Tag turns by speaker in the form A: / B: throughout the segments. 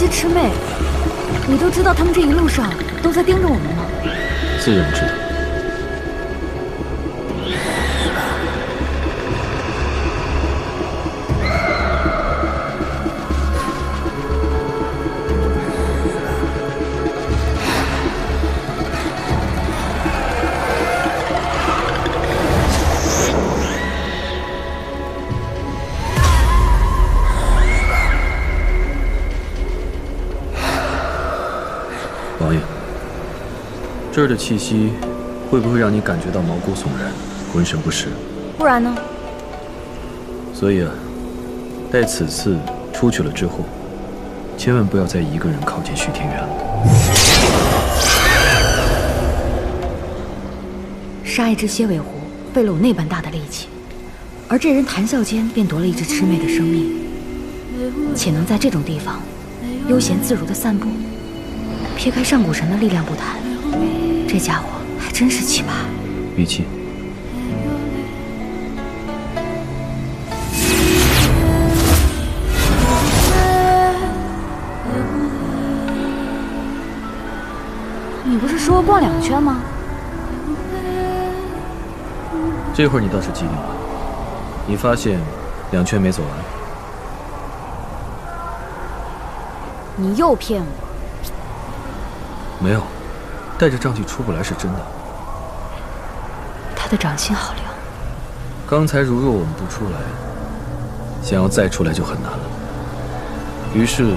A: 些魑魅，你都知道他们这一路上都在盯着我们吗？
B: 自然知道。这儿的气息会不会让你感觉到毛骨悚然、浑身不适？
A: 不然呢？
B: 所以啊，待此次出去了之后，千万不要再一个人靠近徐天元了。
A: 杀一只蝎尾狐费了我那般大的力气，而这人谈笑间便夺了一只魑魅的生命，且能在这种地方悠闲自如的散步，撇开上古神的力量不谈。这家伙还真是奇葩。
B: 玉器，
A: 你不是说逛两圈吗？
B: 这会儿你倒是机灵了。你发现两圈没走完？
A: 你又骗我？
B: 没有。带着瘴气出不来是真的。
A: 他的掌心好凉。
B: 刚才如若我们不出来，想要再出来就很难了。于是，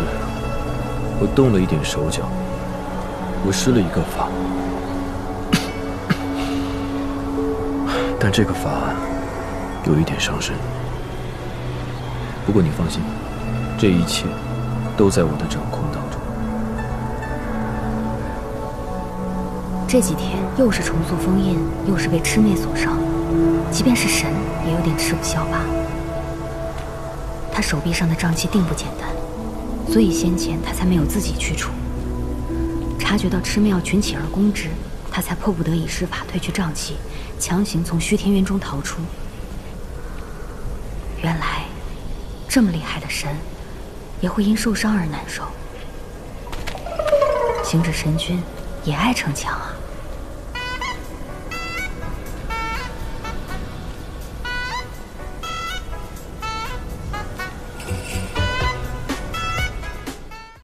B: 我动了一点手脚，我施了一个法，但这个法有一点伤身。不过你放心，这一切都在我的掌控
A: 这几天又是重塑封印，又是被魑魅所伤，即便是神也有点吃不消吧。他手臂上的瘴气定不简单，所以先前他才没有自己去除。察觉到魑魅要群起而攻之，他才迫不得已施法褪去瘴气，强行从虚天渊中逃出。原来，这么厉害的神，也会因受伤而难受。行者神君也爱逞强啊。